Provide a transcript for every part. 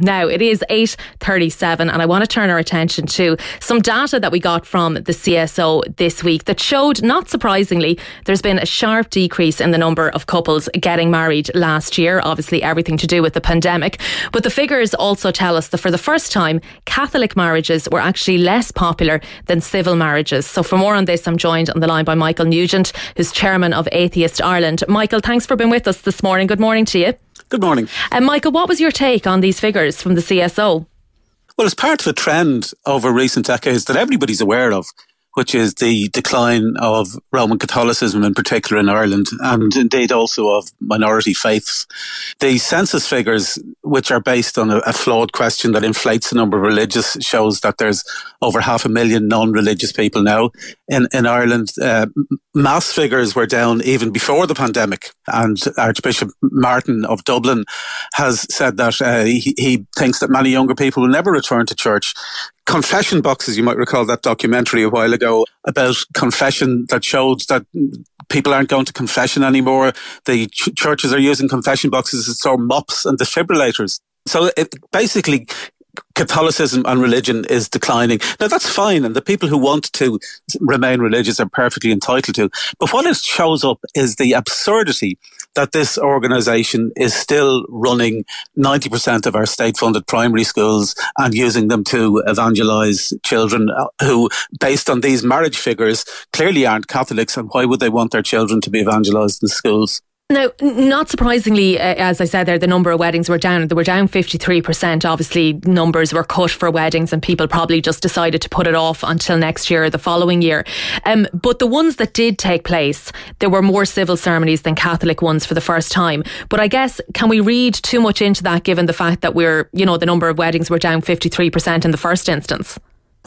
Now it is 8.37 and I want to turn our attention to some data that we got from the CSO this week that showed, not surprisingly, there's been a sharp decrease in the number of couples getting married last year. Obviously everything to do with the pandemic. But the figures also tell us that for the first time, Catholic marriages were actually less popular than civil marriages. So for more on this, I'm joined on the line by Michael Nugent, who's chairman of Atheist Ireland. Michael, thanks for being with us this morning. Good morning to you. Good morning. And Michael, what was your take on these figures from the CSO? Well, it's part of a trend over recent decades that everybody's aware of, which is the decline of Roman Catholicism in particular in Ireland and indeed also of minority faiths. The census figures, which are based on a, a flawed question that inflates the number of religious, shows that there's over half a million non-religious people now in, in Ireland. Uh, mass figures were down even before the pandemic. And Archbishop Martin of Dublin has said that uh, he, he thinks that many younger people will never return to church confession boxes. You might recall that documentary a while ago about confession that showed that people aren't going to confession anymore. The ch- churches are using confession boxes to store mops and defibrillators. So it basically Catholicism and religion is declining. Now that's fine, and the people who want to remain religious are perfectly entitled to. But what it shows up is the absurdity that this organisation is still running 90% of our state-funded primary schools and using them to evangelise children who, based on these marriage figures, clearly aren't Catholics. And why would they want their children to be evangelised in schools? Now, not surprisingly, uh, as I said there, the number of weddings were down. They were down 53%. Obviously, numbers were cut for weddings and people probably just decided to put it off until next year or the following year. Um, but the ones that did take place, there were more civil ceremonies than Catholic ones for the first time. But I guess, can we read too much into that given the fact that we're, you know, the number of weddings were down 53% in the first instance?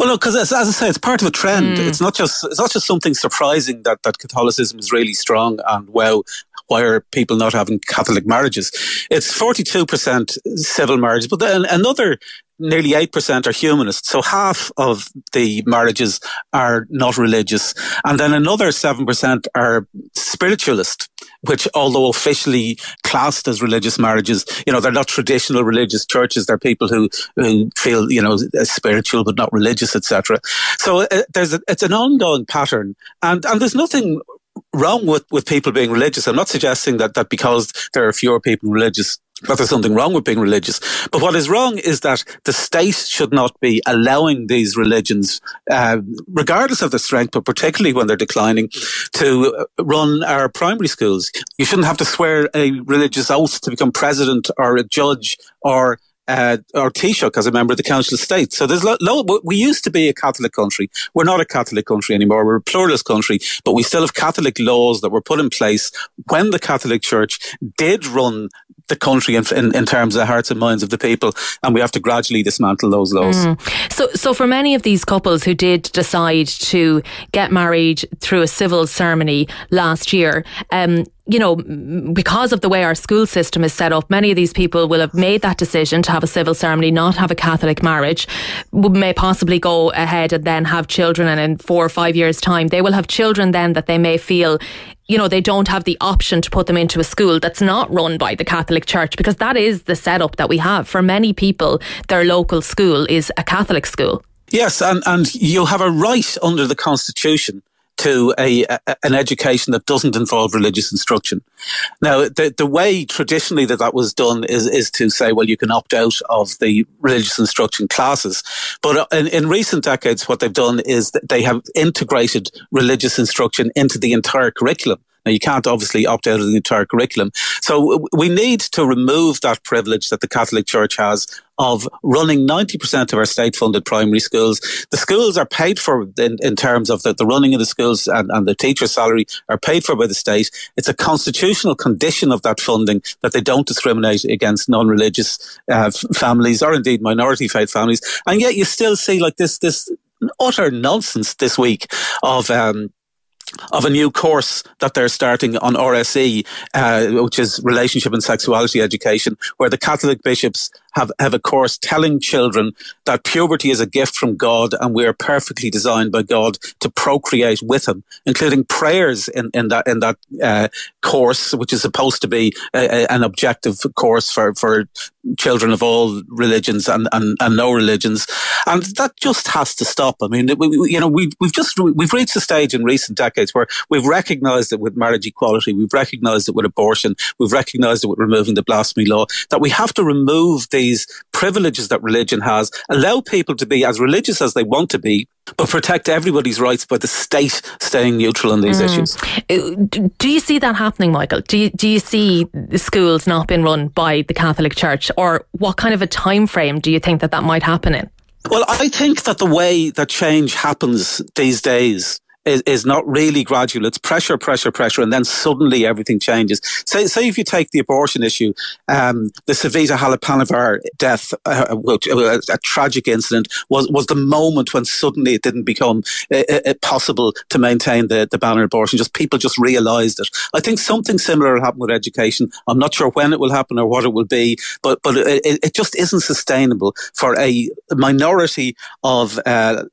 Well, no, because as, as, I say, it's part of a trend. Mm. It's not just it's not just something surprising that, that Catholicism is really strong and wow, why are people not having Catholic marriages? It's 42% civil marriage, but then another nearly 8% are humanist. So half of the marriages are not religious. And then another 7% are spiritualist, which although officially classed as religious marriages, you know, they're not traditional religious churches. They're people who, who feel, you know, spiritual but not religious, etc. So uh, there's a, it's an ongoing pattern. And, and there's nothing wrong with, with people being religious. I'm not suggesting that, that because there are fewer people religious that there's something wrong with being religious. But what is wrong is that the state should not be allowing these religions, uh, regardless of their strength, but particularly when they're declining, to run our primary schools. You shouldn't have to swear a religious oath to become president or a judge or uh, or Taoiseach as a member of the Council of State. So there's lo-, lo- we used to be a Catholic country. We're not a Catholic country anymore. We're a pluralist country, but we still have Catholic laws that were put in place when the Catholic Church did run the country in, in, in, terms of the hearts and minds of the people, and we have to gradually dismantle those laws. Mm. So, so for many of these couples who did decide to get married through a civil ceremony last year, um, you know, because of the way our school system is set up, many of these people will have made that decision to have a civil ceremony, not have a Catholic marriage, may possibly go ahead and then have children. And in four or five years' time, they will have children then that they may feel you know, they don't have the option to put them into a school that's not run by the Catholic Church because that is the setup that we have. For many people, their local school is a Catholic school. Yes, and, and you have a right under the Constitution to a, a, an education that doesn't involve religious instruction. Now, the the way traditionally that that was done is is to say, well, you can opt out of the religious instruction classes, but uh, in, in recent decades, what they've done is that they have integrated religious instruction into the entire curriculum. Now, you can't obviously opt out of the entire curriculum. So we need to remove that privilege that the Catholic Church has of running 90% of our state funded primary schools. The schools are paid for in, in terms of the, the, running of the schools and, and the teacher's salary are paid for by the state. It's a constitutional condition of that funding that they don't discriminate against non-religious uh, families or indeed minority faith families. And yet you still see like this, this utter nonsense this week of, um, of a new course that they're starting on RSE, uh, which is relationship and sexuality education, where the Catholic bishops have, have a course telling children that puberty is a gift from God and we are perfectly designed by God to procreate with Him, including prayers in, in that in that uh, course, which is supposed to be a, a, an objective course for, for children of all religions and, and, and no religions. And that just has to stop. I mean, we, we, you know, we, we've just, we've reached a stage in recent decades where we've recognized it with marriage equality. We've recognized it with abortion. We've recognized it with removing the blasphemy law that we have to remove these privileges that religion has, allow people to be as religious as they want to be, but protect everybody's rights by the state staying neutral on these mm. issues. Uh, do you see that happening, Michael? Do you, do you see schools not being run by the Catholic Church, or what kind of a time frame do you think that that might happen in? Well, I think that the way that change happens these days is, is not really gradual. It's pressure, pressure, pressure, and then suddenly everything changes. Say, say if you take the abortion issue, um, the Savita Halappanavar death, uh, which, uh, a tragic incident, was, was the moment when suddenly it didn't become uh, uh, uh possible to maintain the, the ban on abortion. Just people just realised it. I think something similar will happen with education. I'm not sure when it will happen or what it will be, but but it, it just isn't sustainable for a minority of uh,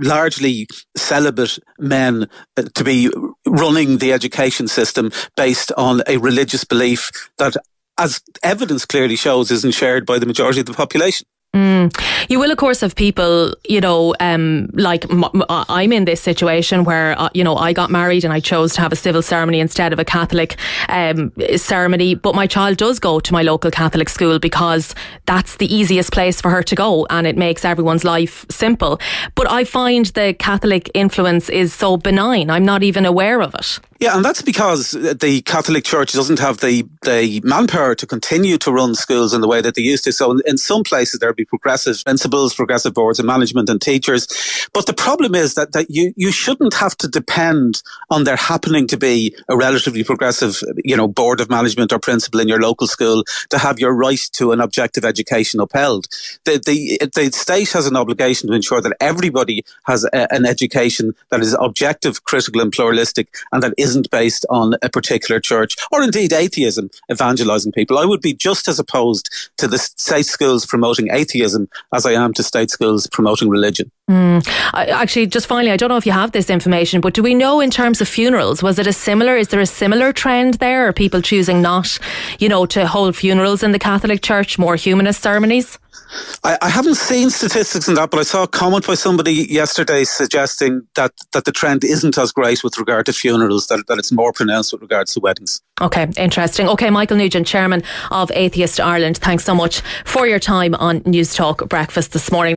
largely celibate men uh, to be running the education system based on a religious belief that, as evidence clearly shows, isn't shared by the majority of the population. Mm. You will, of course, have people, you know, um, like I'm in this situation where, uh, you know, I got married and I chose to have a civil ceremony instead of a Catholic um, ceremony. But my child does go to my local Catholic school because that's the easiest place for her to go and it makes everyone's life simple. But I find the Catholic influence is so benign, I'm not even aware of it. Yeah, and that's because the Catholic Church doesn't have the, the manpower to continue to run schools in the way that they used to. So in, in some places there'll be progressive principals, progressive boards of management and teachers. But the problem is that, that you, you shouldn't have to depend on there happening to be a relatively progressive, you know, board of management or principal in your local school to have your right to an objective education upheld. The, the, the state has an obligation to ensure that everybody has a, an education that is objective, critical and pluralistic and that is isn't based on a particular church or indeed atheism evangelizing people. I would be just as opposed to the state schools promoting atheism as I am to state schools promoting religion. Mm. I, actually, just finally, I don't know if you have this information, but do we know in terms of funerals, was it a similar, is there a similar trend there? Are people choosing not, you know, to hold funerals in the Catholic Church, more humanist ceremonies? I, I, haven't seen statistics on that, but I saw a comment by somebody yesterday suggesting that, that the trend isn't as great with regard to funerals, that, that it's more pronounced with regards to weddings. Okay, interesting. Okay, Michael Nugent, Chairman of Atheist Ireland, thanks so much for your time on Newstalk Breakfast this morning.